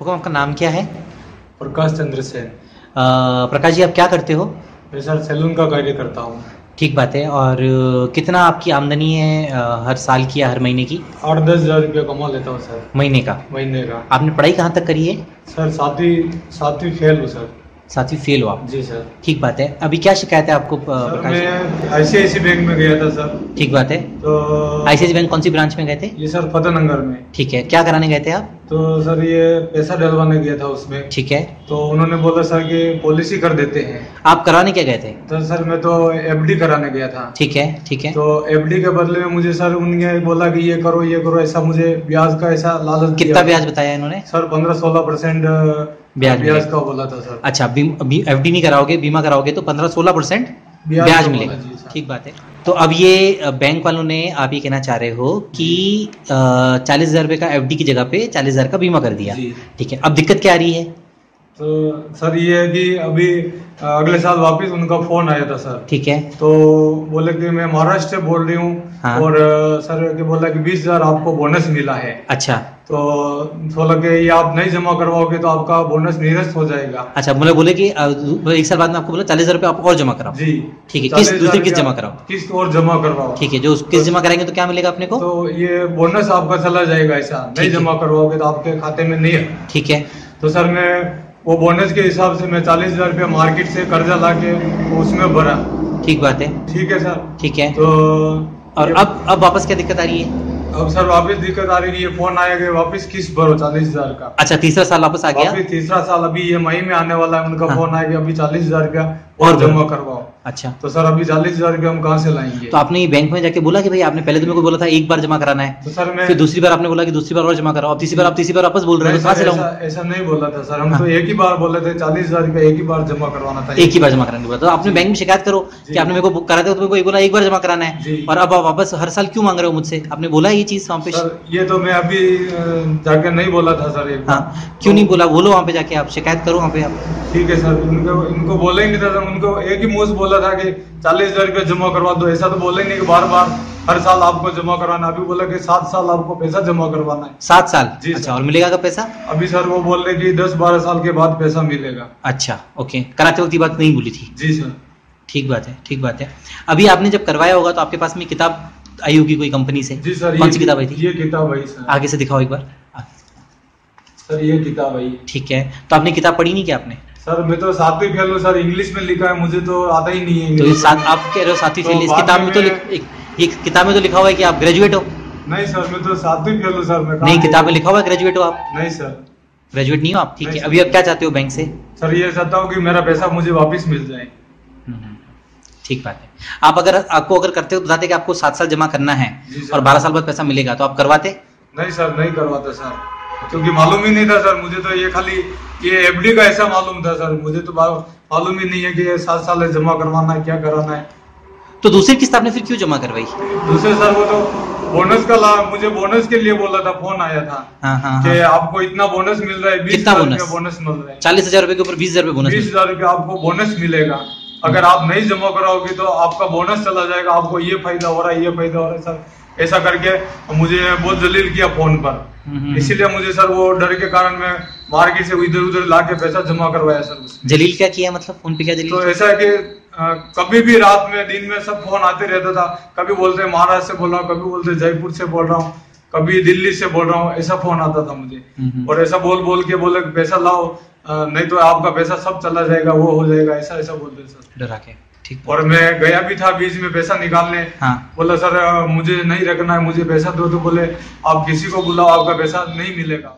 हुक्म आपका नाम क्या है? प्रकाश चंद्र सेन। प्रकाश जी आप क्या करते हो? मैं सर सैलून का कार्य करता हूँ। ठीक बात है और कितना आपकी आमदनी है हर साल की या हर महीने की? आठ दस हज़ार रुपया कमा लेता हूँ सर। महीने का? महीने का। आपने पढ़ाई कहाँ तक करी है? सर सातवीं सातवीं फेल हूँ सर। सातवीं फेल हुआ जी सर। ठीक बात है अभी क्या शिकायत है आपको सर? मैं आईसीआईसी बैंक में गया था सर। ठीक बात है। तो आईसीआईसी बैंक कौन सी ब्रांच में गए थे? ये सर फतेहनगर में। ठीक है क्या कराने गए थे आप? तो सर ये पैसा डलवाने गया था उसमें। ठीक है। तो उन्होंने बोला सर कि पॉलिसी कर देते हैं। आप कराने क्या गए थे? तो सर मैं तो एफडी कराने गया था। ठीक है ठीक है। तो एफडी के बदले में मुझे सर उनने बोला कि ये करो ये करो ऐसा मुझे ब्याज का ऐसा लालच कितना ब्याज बताया इन्होंने? सर पंद्रह सोलह परसेंट ब्याज ब्याज का बोला था सर। अच्छा एफ़ डी नहीं कराओगे बीमा कराओगे तो पंद्रह सोलह परसेंट? ब्याज मिलेगा। ठीक बात है। तो अब ये बैंक वालों ने आप ये कहना चाह रहे हो कि चालीस हज़ार रुपये का एफडी की जगह पे चालीस हज़ार का बीमा कर दिया। ठीक है अब दिक्कत क्या आ रही है? तो सर ये है कि अभी अगले साल वापस उनका फ़ोन आया था सर। ठीक है। तो बोले कि मैं महाराष्ट्र से बोल रही हूँ हाँ। और सर के बोला कि बीस हज़ार आपको बोनस मिला है। अच्छा। तो बोला कि ये आप नहीं जमा करवाओगे तो आपका बोनस निरस्त हो जाएगा। अच्छा मुझे बोले कि एक साल बाद में आपको बोला चालीस हज़ार आप और जमा कराओ। जी। ठीक है, किस्त- दूसरी किस्त जमा कराओ। किस्त और जमा करवाओ। ठीक है जो किस जमा कराएँगे तो क्या मिलेगा अपने को? तो ये बोनस आपका चला जाएगा ऐसा। नहीं जमा करवाओगे तो आपके खाते में नहीं है। ठीक है। तो सर मैं वो बोनस के हिसाब से मैं चालीस हज़ार रुपया मार्केट से कर्जा ला के उसमें भरा। ठीक बात है। ठीक है सर। ठीक है। तो और अब अब वापस क्या दिक्कत आ रही है? अब सर वापस दिक्कत आ रही है फ़ोन आया गया वापस किस भरो चालीस हज़ार का। अच्छा तीसरा साल वापस आ गया? तीसरा साल अभी ये मई में आने वाला है उनका हाँ। फ़ोन आया गया अभी चालीस हज़ार का और और जमा करवाओ। अच्छा। तो सर अभी चालीस हज़ार रुपया हम कहाँ से लाएँगे? तो आपने ये बैंक में जाके बोला कि भाई आपने पहले तो मेरे को बोला था एक बार जमा कराना है। तो सर मैं फिर दूसरी बार आपने बोला कि दूसरी बार और जमा कराओ। तीसरी बार आप तीसरी बार वापस बोल रहे हो तो कहाँ से लाऊं ऐसा नहीं बोला था सर। हम हाँ। तो एक ही बार बोले थे चालीस हज़ार रुपया एक ही बार जमा करवाना था। एक ही बार जमा कराने बोला तो आपने बैंक में शिकायत करो कि आपने मेरे को बुक करा था तो बोला एक बार जमा कराना है। और अब आप वापस हर साल क्यों मांग रहे हो मुझसे? आपने बोला ये चीज़ वहाँ पे? ये तो मैं अभी जाके नहीं बोला था सर हाँ। क्यों नहीं बोला? बोलो वहाँ पे जाके आप शिकायत करो वहाँ पे आप। ठीक है सर उनको इनको बोला ही नहीं था सर। उनको एक ही मुँह से बोला था कि चालीस हज़ार रुपया जमा करवा दो। ऐसा तो बोले नहीं कि बार बार हर साल आपको जमा करवाना अभी बोला कि सात साल आपको पैसा जमा करवाना है। सात साल? जी, अच्छा और मिलेगा का पैसा? अभी सर वो बोल रहे कि दस बारह साल के बाद पैसा मिलेगा। अच्छा ओके। कराते वक्त बात नहीं बोली थी। जी सर। ठीक बात है ठीक बात है। अभी आपने जब करवाया होगा तो आपके पास में किताब आई होगी कोई कंपनी से? जी सर कौन सी किताब आई थी? ये किताब आई सर। आगे से दिखाओ एक बार। सर ये किताब आई। ठीक है तो आपने किताब पढ़ी नहीं क्या आपने? सर मैं तो सातवीं फेल हूँ सर इंग्लिश में लिखा है मुझे तो आता ही नहीं है तो साथ में। आप कह रहे हो सातवीं तो फेल इस किताब में तो एक- ये किताब में तो लिखा हुआ है कि आप ग्रेजुएट हो? नहीं सर मैं तो सातवीं फेल हूँ सर मैं नहीं किताब में लिखा हुआ है ग्रेजुएट हो आप? नहीं सर। ग्रेजुएट नहीं हो आप? ठीक है अभी आप क्या चाहते हो बैंक से? सर ये चाहता हूँ कि मेरा पैसा मुझे वापस मिल जाए। हम्म, ठीक बात है। आप अगर आपको अगर करते हो तो बताते कि आपको सात साल जमा करना है और बारह साल बाद पैसा मिलेगा तो आप करवाते? नहीं सर नहीं करवाता सर। क्योंकि मालूम ही नहीं था सर मुझे तो ये खाली ये एफडी का ऐसा मालूम था सर मुझे तो मालूम ही नहीं है कि ये सात साल जमा करवाना है क्या कराना है। तो दूसरी किस्त आपने फिर क्यों जमा करवाई? दूसरे सर वो तो बोनस का ला मुझे बोनस के लिए बोला था फ़ोन आया था हाँ हाँ कि हाँ। आपको इतना बोनस मिल रहा है बीस कितना हज़ार बोनस? बोनस मिल रहा है। चालीस हज़ार रुपए के ऊपर बीस हज़ार रुपए बोनस बीस हज़ार रुपया आपको बोनस मिलेगा। अगर आप नहीं जमा कराओगे तो आपका बोनस चला जाएगा आपको ये फ़ायदा हो रहा है ये फ़ायदा हो रहा है सर। ऐसा करके मुझे बहुत जलील किया फ़ोन पर। इसीलिए मुझे सर वो डर के कारण मैं मार्केट से इधर उधर ला के पैसा जमा करवाया सर जलील क्या किया मतलब? फ़ोन पे क्या जलील तो ऐसा है कि कभी भी रात में दिन में सब फ़ोन आते रहता था। कभी बोलते महाराष्ट्र से बोल रहा हूँ कभी बोलते जयपुर से बोल रहा हूँ कभी दिल्ली से बोल रहा हूँ ऐसा फ़ोन आता था मुझे। और ऐसा बोल बोल के बोले पैसा लाओ नहीं तो आपका पैसा सब चला जाएगा वो हो जाएगा। ऐसा ऐसा बोलते सर। डरा के। ठीक और मैं गया भी था बीच में पैसा निकालने। हाँ। बोला सर मुझे नहीं रखना है मुझे पैसा दो। तो बोले आप किसी को बुलाओ आपका पैसा नहीं मिलेगा।